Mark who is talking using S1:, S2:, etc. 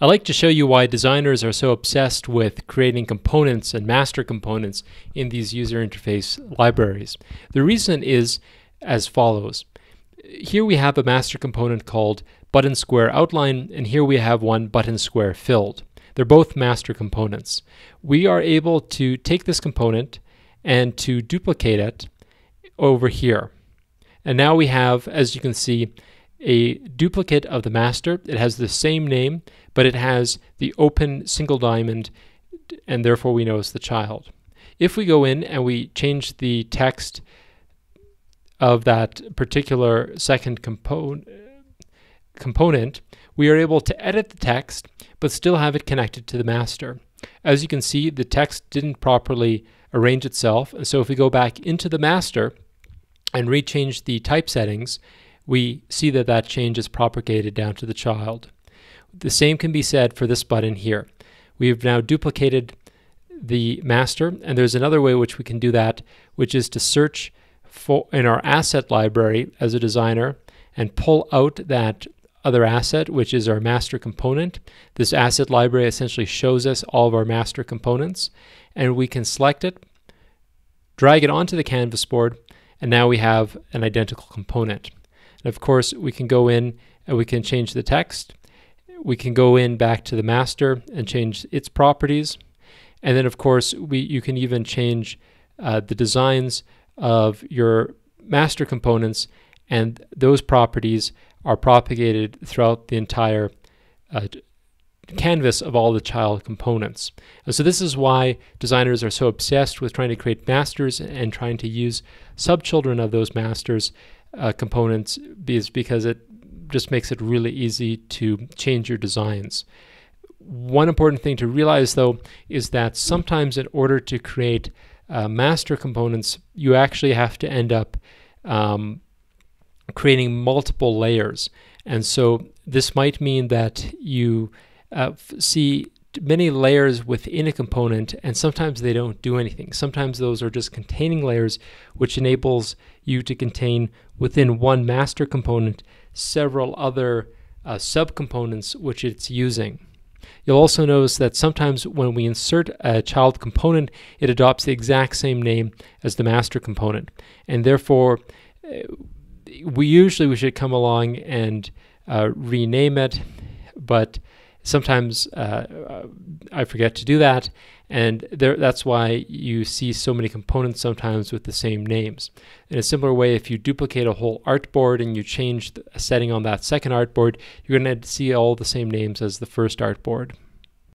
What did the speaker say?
S1: I like to show you why designers are so obsessed with creating components and master components in these user interface libraries. The reason is as follows. Here we have a master component called button square outline, and here we have one button square filled. They're both master components. We are able to take this component and to duplicate it over here. And now we have, as you can see, a duplicate of the master. It has the same name, but it has the open single diamond, and therefore we know it's the child. If we go in and we change the text of that particular second compo component, we are able to edit the text, but still have it connected to the master. As you can see, the text didn't properly arrange itself, and so if we go back into the master and rechange the type settings, we see that that change is propagated down to the child. The same can be said for this button here. We have now duplicated the master, and there's another way which we can do that, which is to search for in our asset library as a designer and pull out that other asset, which is our master component. This asset library essentially shows us all of our master components, and we can select it, drag it onto the canvas board, and now we have an identical component. And of course, we can go in and we can change the text. We can go in back to the master and change its properties. And then, of course, we you can even change uh, the designs of your master components, and those properties are propagated throughout the entire uh, canvas of all the child components. And so this is why designers are so obsessed with trying to create masters and trying to use subchildren of those masters uh, components is because it just makes it really easy to change your designs. One important thing to realize though is that sometimes in order to create uh, master components, you actually have to end up um, creating multiple layers. And so this might mean that you uh, see many layers within a component and sometimes they don't do anything. Sometimes those are just containing layers which enables you to contain within one master component several other uh, subcomponents which it's using. You'll also notice that sometimes when we insert a child component, it adopts the exact same name as the master component. And therefore, uh, we usually we should come along and uh, rename it, but sometimes uh, I forget to do that, and there, that's why you see so many components sometimes with the same names. In a similar way, if you duplicate a whole artboard and you change a setting on that second artboard, you're going to see all the same names as the first artboard.